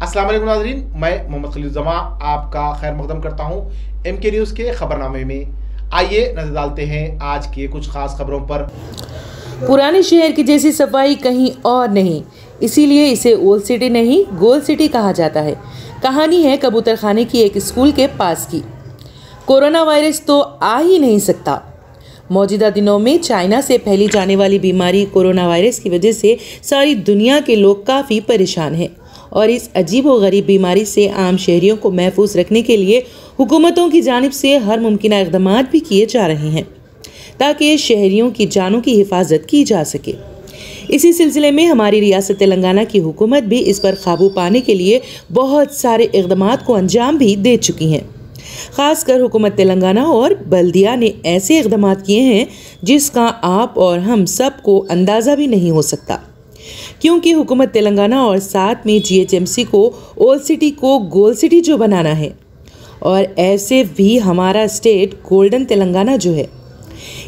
वालेकुम नाजरीन, मैं मोहम्मद खलील जमा आपका खैर मकदम करता हूँ एम के न्यूज़ के खबरनामे में। आइए नज़र डालते हैं आज के कुछ खास खबरों पर। पुराने शहर की जैसी सफ़ाई कहीं और नहीं, इसीलिए इसे ओल्ड सिटी नहीं गोल्ड सिटी कहा जाता है। कहानी है कबूतर खाने की एक स्कूल के पास की। कोरोना वायरस तो आ ही नहीं सकता। मौजूदा दिनों में चाइना से फैली जाने वाली बीमारी कोरोना वायरस की वजह से सारी दुनिया के लोग काफ़ी परेशान हैं। और इस अजीब व गरीब बीमारी से आम शहरियों को महफूज रखने के लिए हुकूमतों की जानब से हर मुमकिन इकदाम भी किए जा रहे हैं, ताकि शहरियों की जानों की हिफाजत की जा सके। इसी सिलसिले में हमारी रियासत तेलंगाना की हुकूमत भी इस पर काबू पाने के लिए बहुत सारे इकदाम को अंजाम भी दे चुकी हैं। खासकर हुकूमत तेलंगाना और बल्दिया ने ऐसे इकदाम किए हैं जिसका आप और हम सबको अंदाज़ा भी नहीं हो सकता। क्योंकि हुकूमत तेलंगाना और साथ में जीएचएमसी को ओल्ड सिटी को गोल्ड सिटी जो बनाना है। और ऐसे भी हमारा स्टेट गोल्डन तेलंगाना जो है।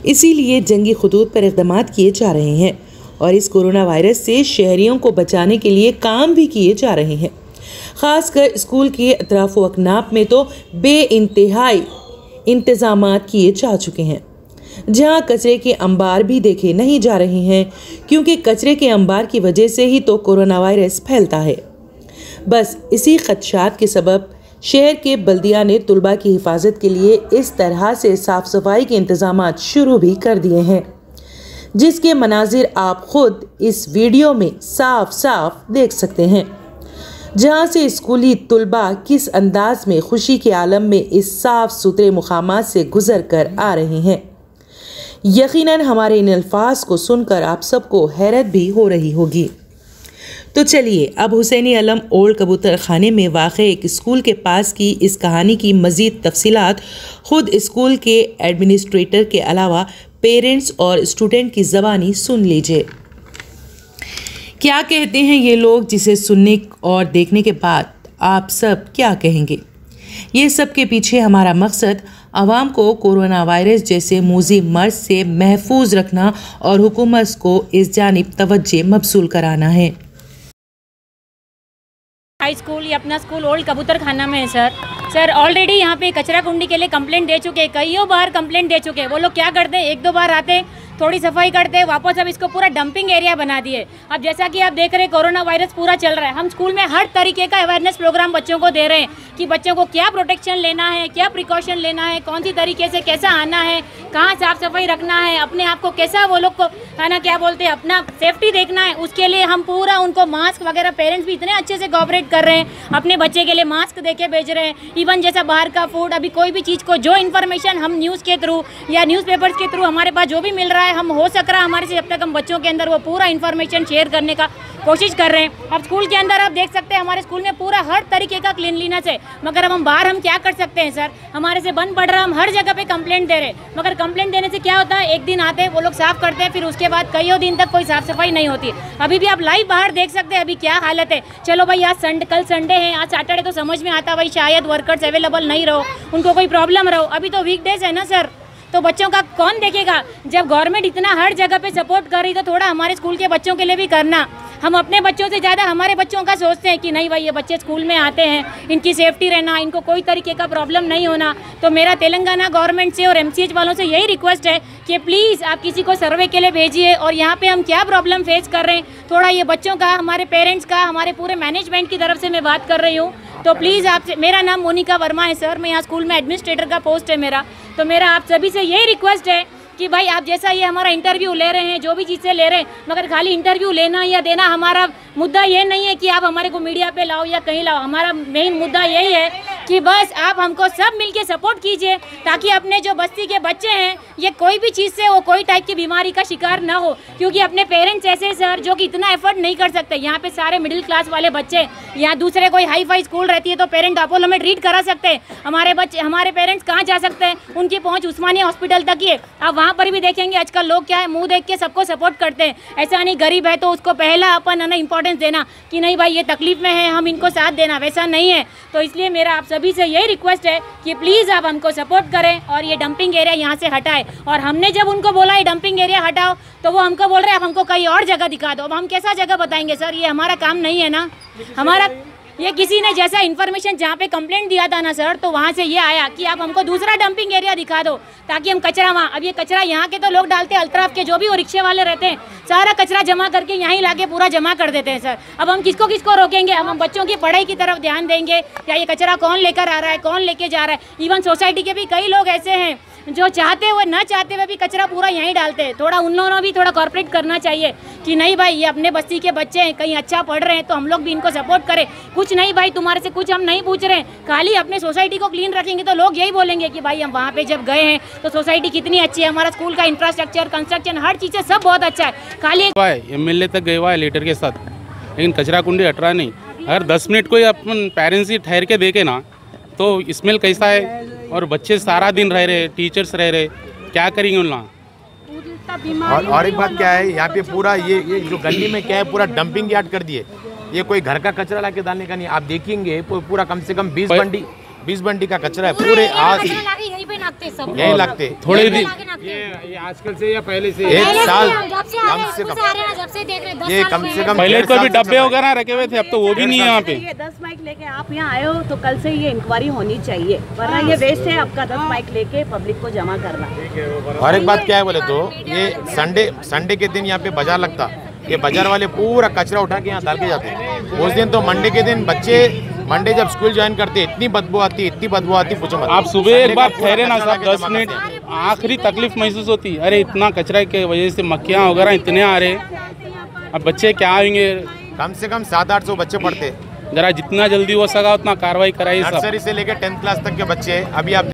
इसीलिए जंगी खतूत पर इकदाम किए जा रहे हैं और इस कोरोना वायरस से शहरियों को बचाने के लिए काम भी किए जा रहे हैं। ख़ासकर स्कूल के अतराफ़ अकनाप में तो बे इंतहाई इंतज़ाम किए जा चुके हैं। जहाँ कचरे के अंबार भी देखे नहीं जा रहे हैं, क्योंकि कचरे के अंबार की वजह से ही तो कोरोना वायरस फैलता है। बस इसी खदशात के सबब शहर के बल्दिया ने तलबा की हिफाजत के लिए इस तरह से साफ़ सफ़ाई के इंतज़ाम शुरू भी कर दिए हैं, जिसके मनाजिर आप खुद इस वीडियो में साफ़ साफ़ देख सकते हैं, जहाँ से स्कूली तलबा किस अंदाज में खुशी के आलम में इस साफ़ सुथरे मुकाम से गुजर कर आ रहे हैं। यकीनन हमारे इन अल्फाज को सुनकर आप सबको हैरत भी हो रही होगी। तो चलिए, अब हुसैनी अलम ओल्ड कबूतर खाने में वाक़ एक स्कूल के पास की इस कहानी की मज़ीद तफसीलात ख़ुद स्कूल के एडमिनिस्ट्रेटर के अलावा पेरेंट्स और स्टूडेंट की ज़बानी सुन लीजिए। क्या कहते हैं ये लोग जिसे सुनने और देखने के बाद आप सब क्या कहेंगे? ये सब के पीछे हमारा मकसद आवाम को कोरोना वायरस जैसे मूजी मर्ज से महफूज रखना और हुकूमत को इस जानब तवज्जे मबसूल कराना है। हाई स्कूल या अपना स्कूल ओल्ड कबूतर खाना में है, सर। सर ऑलरेडी यहाँ पे कचरा कुंडी के लिए कंप्लेंट दे चुके हैं। कईयों बार कंप्लेंट दे चुके हैं। वो लोग क्या करते हैं? एक दो बार आते थोड़ी सफ़ाई करते वापस अब इसको पूरा डंपिंग एरिया बना दिए। अब जैसा कि आप देख रहे हैं, कोरोना वायरस पूरा चल रहा है। हम स्कूल में हर तरीके का अवेयरनेस प्रोग्राम बच्चों को दे रहे हैं। कि बच्चों को क्या प्रोटेक्शन लेना है, क्या प्रिकॉशन लेना है, कौन सी तरीके से कैसा आना है, कहाँ साफ़ सफ़ाई रखना है, अपने आप को कैसा वो लोग को, है ना, क्या बोलते हैं, अपना सेफ्टी देखना है, उसके लिए हम पूरा उनको मास्क वगैरह पेरेंट्स भी इतने अच्छे से कॉपरेट कर रहे हैं, अपने बच्चे के लिए मास्क दे के भेज रहे हैं इवन जैसा बाहर का फ़ूड अभी कोई भी चीज़ को, जो इन्फॉर्मेशन हम न्यूज़ के थ्रू या न्यूज़पेपर्स के थ्रू हमारे पास जो भी मिल रहा है, हम हो सक रहा है हमारे से, जब तक हम बच्चों के अंदर वो पूरा इन्फॉर्मेशन शेयर करने का कोशिश कर रहे हैं। अब स्कूल के अंदर आप देख सकते हैं, हमारे स्कूल में पूरा हर तरीके का क्लीनलीनेस है। मगर अब हम बाहर हम क्या कर सकते हैं, सर? हमारे से बंद पड़ रहा, हम हर जगह पे कंप्लेंट दे रहे मगर कंप्लेंट देने से क्या होता है? एक दिन आते हैं वो लोग साफ़ करते हैं, फिर उसके बाद कई दिन तक कोई साफ़ सफ़ाई नहीं होती। अभी भी आप लाइव बाहर देख सकते हैं, अभी क्या हालत है। चलो भाई, आज संडे कल संडे है, आज सैटरडे तो समझ में आता भाई, शायद वर्कर्स अवेलेबल नहीं रहो, उनको कोई प्रॉब्लम रहो। अभी तो वीकडेज है ना, सर? तो बच्चों का कौन देखेगा? जब गवर्नमेंट इतना हर जगह पे सपोर्ट कर रही तो थोड़ा हमारे स्कूल के बच्चों के लिए भी करना। हम अपने बच्चों से ज़्यादा हमारे बच्चों का सोचते हैं कि नहीं भाई, ये बच्चे स्कूल में आते हैं, इनकी सेफ्टी रहना, इनको कोई तरीके का प्रॉब्लम नहीं होना। तो मेरा तेलंगाना गवर्नमेंट से और एमसीएच वालों से यही रिक्वेस्ट है कि प्लीज़ आप किसी को सर्वे के लिए भेजिए और यहाँ पर हम क्या प्रॉब्लम फेस कर रहे हैं। थोड़ा ये बच्चों का, हमारे पेरेंट्स का, हमारे पूरे मैनेजमेंट की तरफ़ से मैं बात कर रही हूँ। तो प्लीज़ आपसे मेरा नाम मोनिका वर्मा है सर मैं यहाँ स्कूल में एडमिनिस्ट्रेटर का पोस्ट है मेरा। तो मेरा आप सभी से यही रिक्वेस्ट है कि भाई आप जैसा ये हमारा इंटरव्यू ले रहे हैं, जो भी चीज़ें ले रहे हैं, मगर खाली इंटरव्यू लेना या देना हमारा मुद्दा ये नहीं है कि आप हमारे को मीडिया पे लाओ या कहीं लाओ। हमारा मेन मुद्दा यही है कि बस आप हमको सब मिलके सपोर्ट कीजिए, ताकि अपने जो बस्ती के बच्चे हैं, ये कोई भी चीज़ से वो कोई टाइप की बीमारी का शिकार ना हो। क्योंकि अपने पेरेंट्स ऐसे सर जो कि इतना एफर्ट नहीं कर सकते। यहाँ पे सारे मिडिल क्लास वाले बच्चे, यहाँ दूसरे कोई हाई फाई स्कूल रहती है तो पेरेंट अपोलो में ट्रीट करा सकते हैं। हमारे बच्चे, हमारे पेरेंट्स कहाँ जा सकते हैं? उनकी पहुँच उस्मानिया हॉस्पिटल तक ही है। आप वहाँ पर भी देखेंगे, आजकल लोग क्या है, मुँह देख के सबको सपोर्ट करते हैं। ऐसा नहीं गरीब है तो उसको पहला अपन है ना इंपॉर्टेंस देना, कि नहीं भाई ये तकलीफ़ में है, हम इनको साथ देना, वैसा नहीं है। तो इसलिए मेरा आप सभी से यही रिक्वेस्ट है कि प्लीज़ आप हमको सपोर्ट करें और ये डंपिंग एरिया यहाँ से हटाए। और हमने जब उनको बोला ये डंपिंग एरिया हटाओ तो वो हमको बोल रहे हैं आप हमको कहीं और जगह दिखा दो। अब हम कैसा जगह बताएँगे सर ये हमारा काम नहीं है ना? हमारा ये किसी ने जैसा इन्फॉर्मेशन जहाँ पे कंप्लेंट दिया था ना सर तो वहाँ से ये आया कि आप हमको दूसरा डंपिंग एरिया दिखा दो, ताकि हम कचरा वहाँ, अब ये कचरा यहाँ के तो लोग डालते हैं अल्तराफ के जो भी वो रिक्शे वाले रहते हैं, सारा कचरा जमा करके यहीं लाके पूरा जमा कर देते हैं सर अब हम किसको किसको रोकेंगे? अब हम बच्चों की पढ़ाई की तरफ़ ध्यान देंगे या ये कचरा कौन लेकर आ रहा है, कौन लेके जा रहा है? इवन सोसाइटी के भी कई लोग ऐसे हैं, जो चाहते हुए, न चाहते हुए भी कचरा पूरा यहीं डालते हैं। थोड़ा उन लोगों ने भी थोड़ा कॉर्पोरेट करना चाहिए। कि नहीं भाई, ये अपने बस्ती के बच्चे हैं, कहीं अच्छा पढ़ रहे हैं तो हम लोग भी इनको सपोर्ट करें। कुछ नहीं भाई, तुम्हारे से कुछ हम नहीं पूछ रहे हैं। खाली अपने सोसाइटी को क्लीन रखेंगे तो लोग यही बोलेंगे कि भाई, हम वहाँ पे जब गए हैं तो सोसाइटी कितनी अच्छी है। हमारा स्कूल का इंफ्रास्ट्रक्चर कंस्ट्रक्शन हर चीज़ सब बहुत अच्छा है। खाली है एमएलए तक गए हुआ है लेटर के साथ। लेकिन कचरा कुंडी हट रहा नहीं। अगर 10 मिनट कोई अपन पेरेंट्स ही ठहर के देखे ना तो स्मेल कैसा है? और बच्चे सारा दिन रह रहे टीचर्स रह रहे, क्या करेंगे उन लोग? और और एक बात क्या है यहाँ पे पूरा ये ये जो गली में क्या है पूरा डंपिंग यार्ड कर दिए। ये कोई घर का कचरा लाके डालने का नहीं आप देखेंगे पूरा कम से कम बीस बंडी बीस बंडी का कचरा है पूरे आज यहीं पे नापते सब। यही लगते थोड़े दिन ये आजकल से या पहले से? एक साल जब से आ कम से कम। से आ रहे हैं, जब से देख रहे हैं, दस ये कम से कम पहले तो साल भी से डब्बे वगैरह रखे हुए थे अब तो वो भी नहीं है यहाँ पे। ये दस बाइक लेके आप यहाँ आए हो तो कल से ये इंक्वायरी होनी चाहिए वरना ये वेस्ट है आपका दस बाइक लेके पब्लिक को जमा करना। और एक बात क्या है बोले तो ये संडे संडे के दिन यहाँ पे बाज़ार लगता। ये बाज़ार वाले पूरा कचरा उठा के यहाँ डाल के जाते हैं। उस दिन तो मंडे के दिन बच्चे मंडे जब स्कूल ज्वाइन करते इतनी बदबू आती इतनी बदबू आती पूछो मत। आप सुबह एक बार ठहरे ना साहब दस मिनट। हैं। आखिरी तकलीफ़ महसूस होती अरे इतना कचरा के वजह से मक्खियाँ वगैरह इतने आ रहे अब बच्चे क्या आएँगे? कम से कम सात आठ सौ बच्चे पढ़ते। जरा जितना जल्दी हो सका उतना कार्रवाई कराई सर नर्सरी से लेकर टेंथ क्लास तक के बच्चे अभी आप